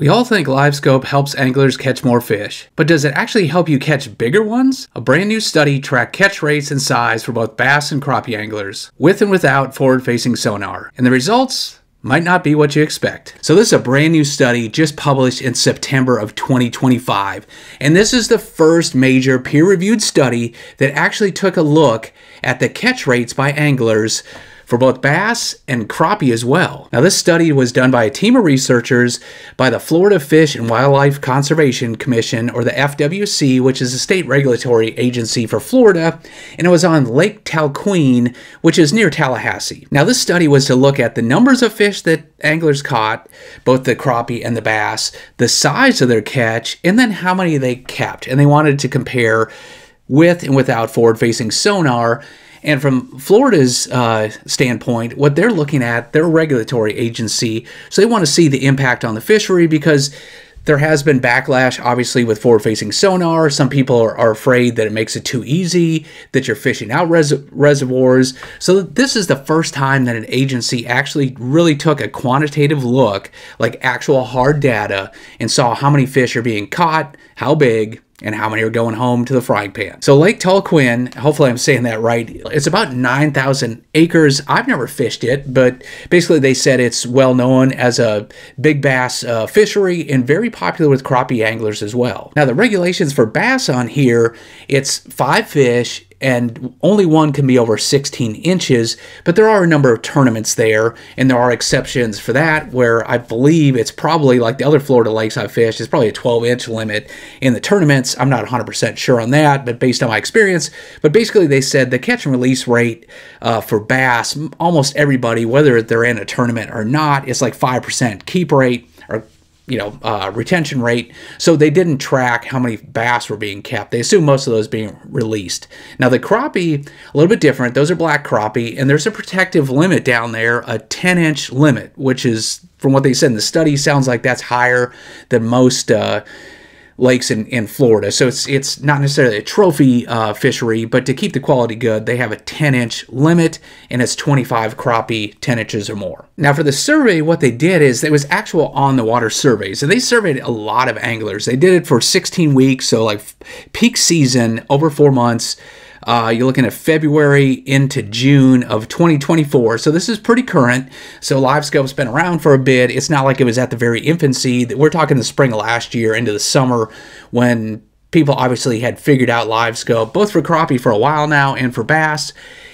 We all think LiveScope helps anglers catch more fish, but does it actually help you catch bigger ones? A brand new study tracked catch rates and size for both bass and crappie anglers, with and without forward facing sonar. And the results? Might not be what you expect. So, this is a brand new study just published in September of 2025. And this is the first major peer reviewed study that actually took a look at the catch rates by anglers for both bass and crappie as well. Now, this study was done by a team of researchers by the Florida Fish and Wildlife Conservation Commission, or the FWC, which is a state regulatory agency for Florida, and it was on Lake Talquin, which is near Tallahassee. Now, this study was to look at the numbers of fish that anglers caught, both the crappie and the bass, the size of their catch, and then how many they kept. And they wanted to compare with and without forward facing sonar and from Florida's uh, standpoint, what they're looking at, they're regulatory agency, so they want to see the impact on the fishery because there has been backlash, obviously, with forward facing sonar. Some people are, are, afraid that it makes it too easy, that you're fishing out res- reservoirs. So, this is the first time that an agency actually really took a quantitative look, like actual hard data, and saw how many fish are being caught, how big, and how many are going home to the frying pan. So Lake Talquin, hopefully I'm saying that right, it's about 9,000 acres. I've never fished it, but basically they said it's well known as a big bass uh, fishery and very popular with crappie anglers as well. Now the regulations for bass on here, it's five fish and only one can be over 16 inches, but there are a number of tournaments there, and there are exceptions for that, where I believe it's probably like the other Florida lakes I've fished, it's probably a 12 inch limit in the tournaments. I'm not 100% sure on that, but based on my experience, but basically they said the catch and release rate uh, for bass, almost everybody, whether they're in a tournament or not, is like 5% keep rate you know, uh, retention rate. So they didn't track how many bass were being kept. They assumed most of those being released. Now the crappie, a little bit different. Those are black crappie, and there's a protective limit down there, a 10 inch limit, which is, from what they said in the study, sounds like that's higher than most. Uh, lakes in, in Florida. So it's it's not necessarily a trophy uh, fishery, but to keep the quality good, they have a 10 inch limit and it's 25 crappie 10 inches or more. Now for the survey, what they did is it was actual on the water surveys, and they surveyed a lot of anglers. They did it for 16 weeks, so like peak season over four months. Uh, you're looking at February into June of 2024. So this is pretty current. So LiveScope's been around for a bit. It's not like it was at the very infancy. We're talking the spring of last year into the summer when people obviously had figured out LiveScope, both for crappie for a while now and for bass.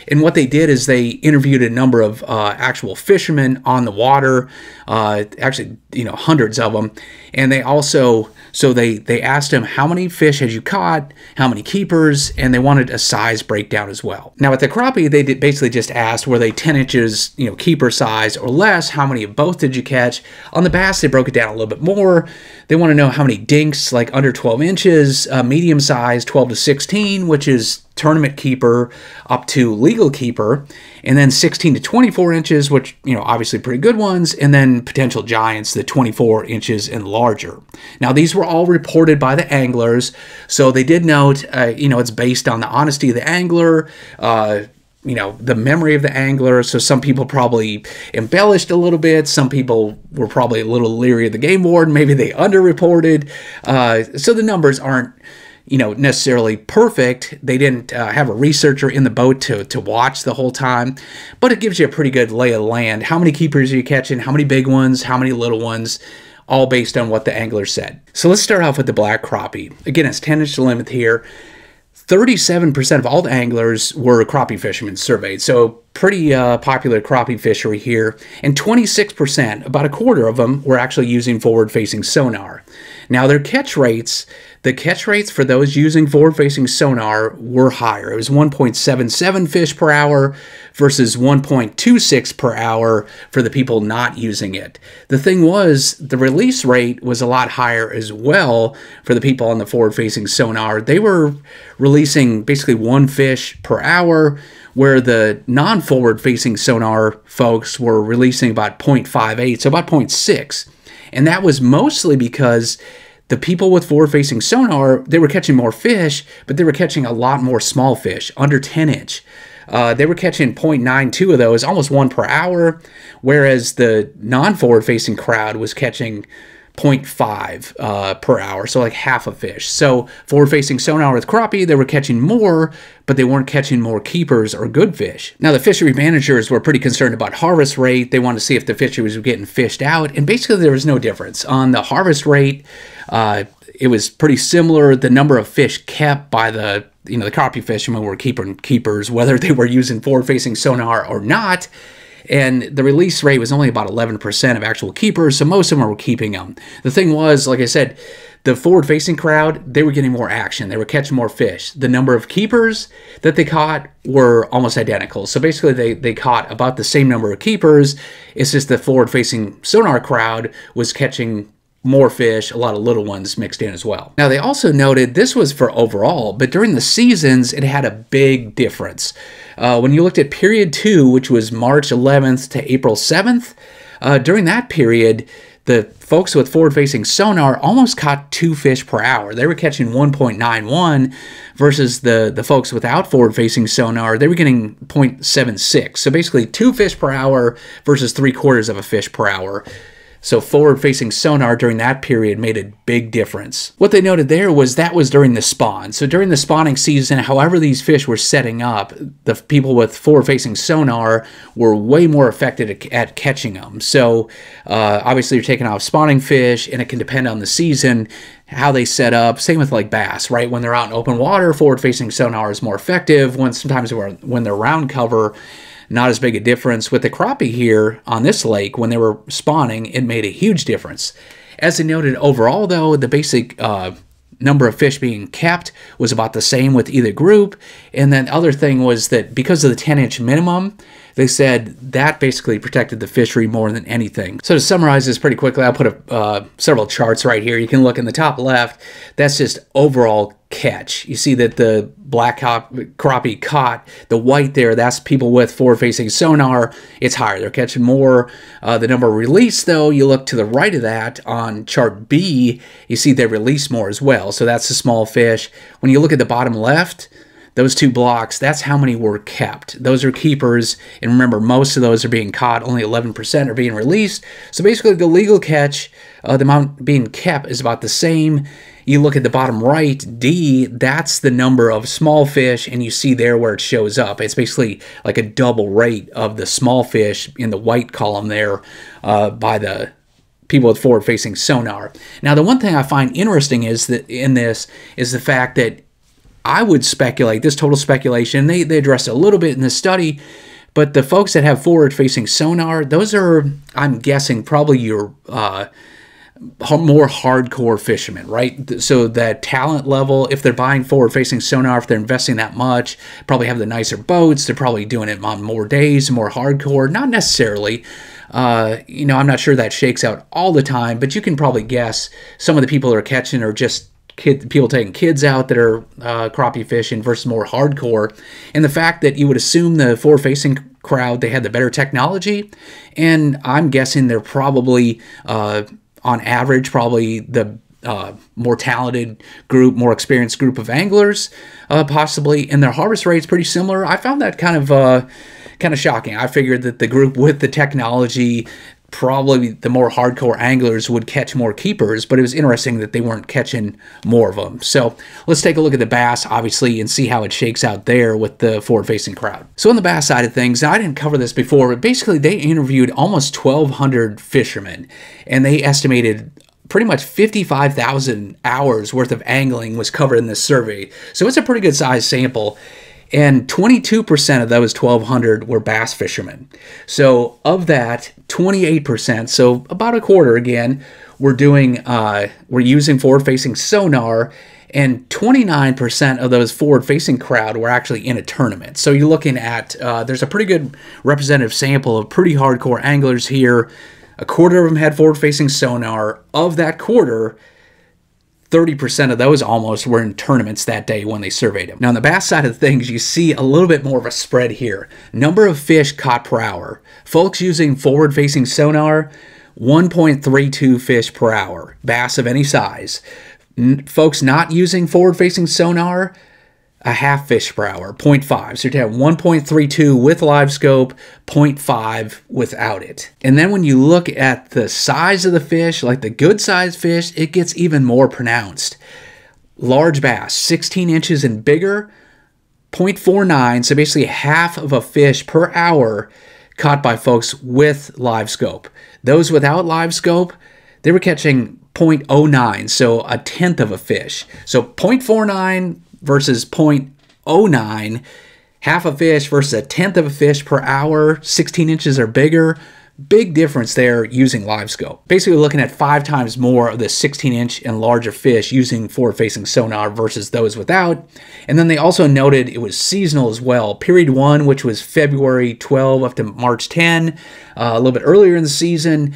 And what they did is they interviewed a number of uh, actual fishermen on the water, uh, actually, you know, hundreds of them. And they also so they they asked him how many fish had you caught, how many keepers, and they wanted a size breakdown as well. Now with the crappie, they basically just asked were they 10 inches, you know, keeper size or less? How many of both did you catch? On the bass, they broke it down a little bit more. They want to know how many dinks, like under 12 inches, uh, medium size, 12 to 16, which is tournament keeper up to legal keeper, and then 16 to 24 inches, which, you know, obviously pretty good ones, and then potential giants, the 24 inches and larger. Now, these were all reported by the anglers, so they did note, uh, you know, it's based on the honesty of the angler, uh, you know the memory of the angler so some people probably embellished a little bit some people were probably a little leery of the game warden maybe they underreported uh, so the numbers aren't you know necessarily perfect. They didn't uh, have a researcher in the boat to, to watch the whole time but it gives you a pretty good lay of land. How many keepers are you catching? How many big ones? How many little ones? All based on what the angler said. So let's start off with the black crappie. Again it's 10 inch limit here. 37% of all the anglers were crappie fishermen surveyed, so pretty uh, popular crappie fishery here. And 26%, about a quarter of them, were actually using forward facing sonar. Now, their catch rates, the catch rates for those using forward facing sonar were higher. It was 1.77 fish per hour versus 1.26 per hour for the people not using it. The thing was, the release rate was a lot higher as well for the people on the forward facing sonar. They were releasing basically one fish per hour where the non forward facing sonar folks were releasing about 0.58, so about 0.6. And that was mostly because the people with forward facing sonar, they were catching more fish, but they were catching a lot more small fish, under 10 inch. Uh, they were catching 0.92 of those, almost one per hour, whereas the non forward facing crowd was catching 0.5 uh, per hour, so like half a fish. So forward facing sonar with crappie, they were catching more, but they weren't catching more keepers or good fish. Now, the fishery managers were pretty concerned about harvest rate. They wanted to see if the fishery was getting fished out, and basically there was no difference. On the harvest rate, uh, it was pretty similar. The number of fish kept by the you know the crappie fishermen were keeping keepers, whether they were using forward facing sonar or not and the release rate was only about 11% of actual keepers, so most of them were keeping them. The thing was, like I said, the forward facing crowd, they were getting more action. They were catching more fish. The number of keepers that they caught were almost identical. So basically, they, they caught about the same number of keepers. It's just the forward facing sonar crowd was catching more fish, a lot of little ones mixed in as well. Now, they also noted this was for overall, but during the seasons, it had a big difference. Uh, when you looked at period two, which was March 11th to April 7th, uh, during that period, the folks with forward facing sonar almost caught two fish per hour. They were catching 1.91 versus the, the folks without forward facing sonar, they were getting 0.76. So basically, two fish per hour versus three quarters of a fish per hour. So forward facing sonar during that period made a big difference. What they noted there was that was during the spawn. So during the spawning season, however these fish were setting up, the people with forward facing sonar were way more effective at catching them. So uh, obviously you're taking off spawning fish and it can depend on the season how they set up. Same with like bass, right? When they're out in open water, forward facing sonar is more effective. When sometimes when they're round cover, not as big a difference. With the crappie here on this lake, when they were spawning, it made a huge difference. As I noted, overall, though, the basic uh, number of fish being kept was about the same with either group. And then other thing was that because of the 10 inch minimum, they said that basically protected the fishery more than anything. So to summarize this pretty quickly, I'll put a, uh, several charts right here. You can look in the top left. That's just overall catch. You see that the black crappie caught the white there. That's people with forward-facing sonar. It's higher. They're catching more. Uh, the number released, though, you look to the right of that on chart B, you see they release more as well. So that's the small fish. When you look at the bottom left, those two blocks, that's how many were kept. Those are keepers, and remember, most of those are being caught, only 11% are being released. So basically, the legal catch, uh, the amount being kept is about the same. You look at the bottom right, D, that's the number of small fish, and you see there where it shows up. It's basically like a double rate of the small fish in the white column there uh, by the people with forward facing sonar. Now, the one thing I find interesting is that in this is the fact that I would speculate, this total speculation, they, they addressed a little bit in the study, but the folks that have forward facing sonar, those are, I'm guessing, probably your uh, more hardcore fishermen, right? So that talent level, if they're buying forward facing sonar, if they're investing that much, probably have the nicer boats, they're probably doing it on more days, more hardcore. Not necessarily. Uh, you know, I'm not sure that shakes out all the time, but you can probably guess some of the people that are catching are just kid, people taking kids out that are uh, crappie fishing versus more hardcore. And the fact that you would assume the forward facing crowd, they had the better technology. And I'm guessing they're probably, uh, on average, probably the uh, more talented group, more experienced group of anglers, uh, possibly, and their harvest rate's pretty similar. I found that kind of uh, kind of shocking. I figured that the group with the technology probably the more hardcore anglers would catch more keepers, but it was interesting that they weren't catching more of them. So let's take a look at the bass, obviously, and see how it shakes out there with the forward-facing crowd. So on the bass side of things, I didn't cover this before, but basically they interviewed almost 1,200 fishermen, and they estimated pretty much 55,000 hours worth of angling was covered in this survey. So it's a pretty good size sample and 22% of those 1200 were bass fishermen. So of that, 28%, so about a quarter again, were doing uh, were using forward-facing sonar, and 29% of those forward-facing crowd were actually in a tournament. So you're looking at uh, there's a pretty good representative sample of pretty hardcore anglers here. A quarter of them had forward-facing sonar. Of that quarter, 30% of those almost were in tournaments that day when they surveyed them. Now, on the bass side of things, you see a little bit more of a spread here. Number of fish caught per hour. Folks using forward facing sonar, 1.32 fish per hour, bass of any size. N folks not using forward facing sonar, a half fish per hour, 0.5. So you'd have 1.32 with live scope, 0.5 without it. And then when you look at the size of the fish, like the good sized fish, it gets even more pronounced. Large bass, 16 inches and bigger, 0.49. So basically half of a fish per hour caught by folks with live scope. Those without live scope, they were catching 0.09, so a tenth of a fish. So 0.49 versus 0.09, half a fish versus a tenth of a fish per hour, 16 inches or bigger. Big difference there using live scope. Basically looking at five times more of the 16 inch and larger fish using forward facing sonar versus those without. And then they also noted it was seasonal as well. Period one, which was February 12 up to March 10, uh, a little bit earlier in the season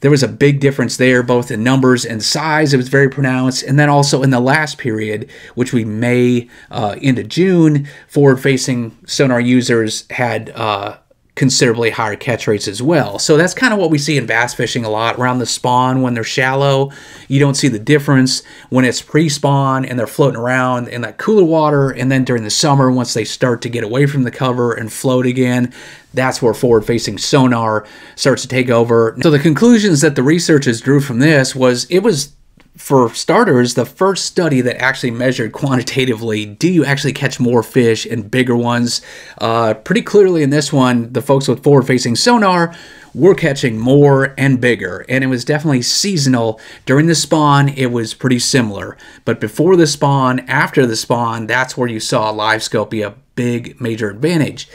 there was a big difference there, both in numbers and size. It was very pronounced. And then also in the last period, which we May uh, into June, forward facing sonar users had uh, considerably higher catch rates as well. So that's kind of what we see in bass fishing a lot around the spawn when they're shallow. You don't see the difference when it's pre-spawn and they're floating around in that cooler water and then during the summer once they start to get away from the cover and float again, that's where forward-facing sonar starts to take over. So the conclusions that the researchers drew from this was it was for starters, the first study that actually measured quantitatively do you actually catch more fish and bigger ones? Uh, pretty clearly in this one, the folks with forward facing sonar were catching more and bigger, and it was definitely seasonal. During the spawn, it was pretty similar, but before the spawn, after the spawn, that's where you saw live scope be a big major advantage.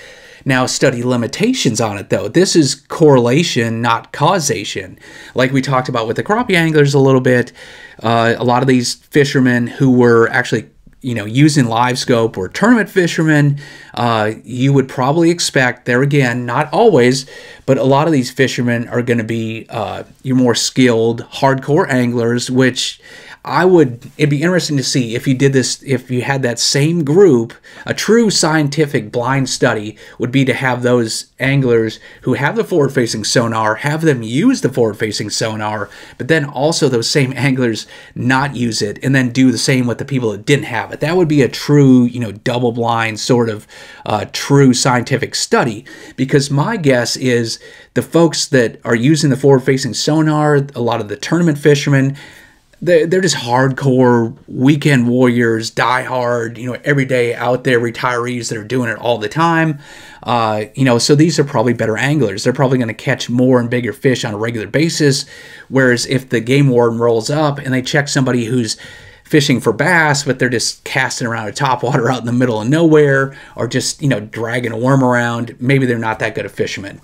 Now, study limitations on it though. This is correlation, not causation. Like we talked about with the crappie anglers a little bit, uh, a lot of these fishermen who were actually you know, using live scope or tournament fishermen, uh, you would probably expect there again, not always, but a lot of these fishermen are going to be uh, your more skilled, hardcore anglers, which I would, it'd be interesting to see if you did this, if you had that same group, a true scientific blind study would be to have those anglers who have the forward facing sonar, have them use the forward facing sonar, but then also those same anglers not use it and then do the same with the people that didn't have it. That would be a true, you know, double blind sort of uh, true scientific study because my guess is the folks that are using the forward facing sonar, a lot of the tournament fishermen, they're, they're just hardcore weekend warriors, die hard, you know, every day out there retirees that are doing it all the time. Uh, you know, so these are probably better anglers. They're probably going to catch more and bigger fish on a regular basis. Whereas if the game warden rolls up and they check somebody who's fishing for bass, but they're just casting around a topwater out in the middle of nowhere or just, you know, dragging a worm around, maybe they're not that good a fisherman.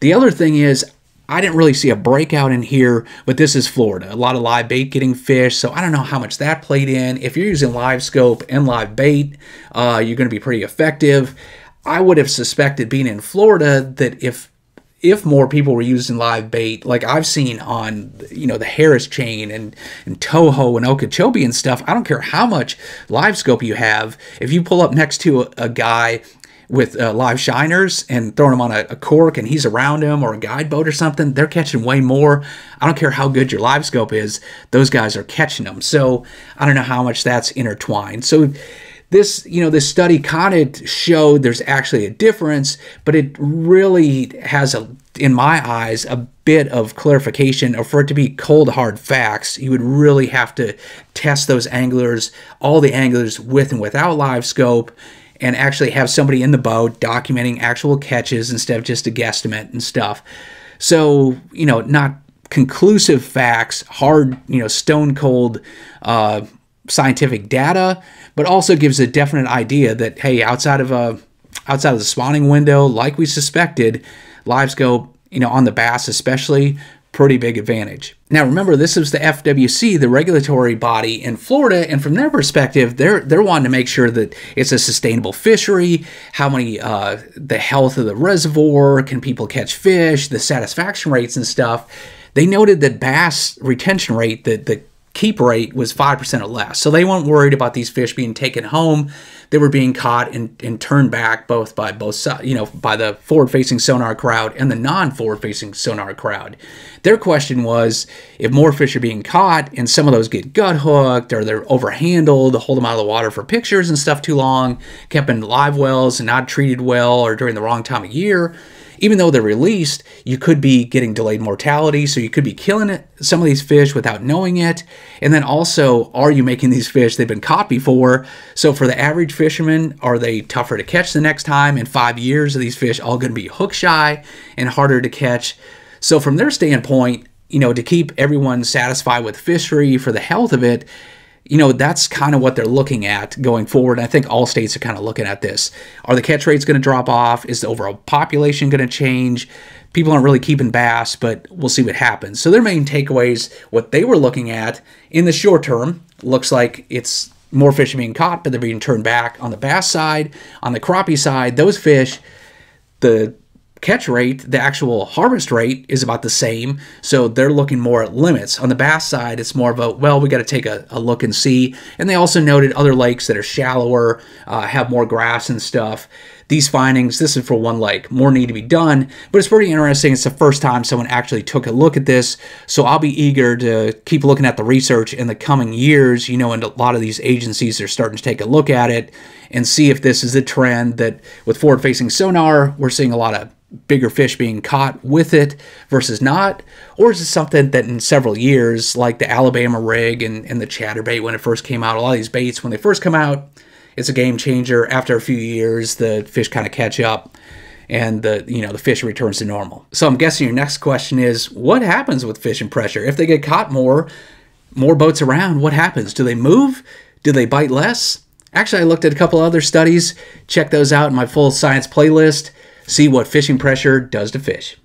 The other thing is, I didn't really see a breakout in here, but this is Florida. A lot of live bait getting fish, so I don't know how much that played in. If you're using live scope and live bait, uh, you're going to be pretty effective. I would have suspected being in Florida that if if more people were using live bait, like I've seen on, you know, the Harris chain and, and Toho and Okeechobee and stuff, I don't care how much live scope you have. If you pull up next to a, a guy with uh, live shiners and throwing them on a, a, cork and he's around him or a guide boat or something, they're catching way more. I don't care how good your live scope is, those guys are catching them. So I don't know how much that's intertwined. So this, you know, this study kind of showed there's actually a difference, but it really has a, in my eyes, a bit of clarification or for it to be cold hard facts, you would really have to test those anglers, all the anglers with and without live scope and actually have somebody in the boat documenting actual catches instead of just a guesstimate and stuff. So, you know, not conclusive facts, hard, you know, stone cold uh, scientific data, but also gives a definite idea that hey, outside of a outside of the spawning window, like we suspected, live scope, you know, on the bass especially, pretty big advantage. Now remember, this is the FWC, the regulatory body in Florida, and from their perspective, they're they're wanting to make sure that it's a sustainable fishery. How many, uh, the health of the reservoir, can people catch fish, the satisfaction rates and stuff. They noted that bass retention rate, that the keep rate was 5% or less. So they weren't worried about these fish being taken home. They were being caught and, and turned back both by both sides, you know, by the forward facing sonar crowd and the non forward facing sonar crowd. Their question was if more fish are being caught and some of those get gut hooked or they're overhandled, hold them out of the water for pictures and stuff too long, kept in live wells and not treated well or during the wrong time of year even though they're released, you could be getting delayed mortality, so you could be killing some of these fish without knowing it. And then also, are you making these fish? They've been caught before. So for the average fisherman, are they tougher to catch the next time? In five years, are these fish all going to be hook shy and harder to catch? So from their standpoint, you know, to keep everyone satisfied with fishery for the health of it, you know, that's kind of what they're looking at going forward. And I think all states are kind of looking at this. Are the catch rates going to drop off? Is the overall population going to change? People aren't really keeping bass, but we'll see what happens. So their main takeaways, what they were looking at in the short term, looks like it's more fish are being caught, but they're being turned back on the bass side. On the crappie side, those fish, the catch rate, the actual harvest rate is about the same. So they're looking more at limits. On the bass side, it's more of a, well, we got to take a, a, look and see. And they also noted other lakes that are shallower, uh, have more grass and stuff. These findings, this is for one like more need to be done, but it's pretty interesting. It's the first time someone actually took a look at this. So I'll be eager to keep looking at the research in the coming years, you know, and a lot of these agencies are starting to take a look at it and see if this is a trend that with forward facing sonar, we're seeing a lot of bigger fish being caught with it versus not? Or is it something that in several years, like the Alabama rig and, and the chatterbait when it first came out, a lot of these baits, when they first come out, it's a game changer. After a few years, the fish kind of catch up and the you know the fish returns to normal. So I'm guessing your next question is what happens with fishing pressure? If they get caught more, more boats around, what happens? Do they move? Do they bite less? Actually, I looked at a couple other studies. Check those out in my full science playlist see what fishing pressure does to fish.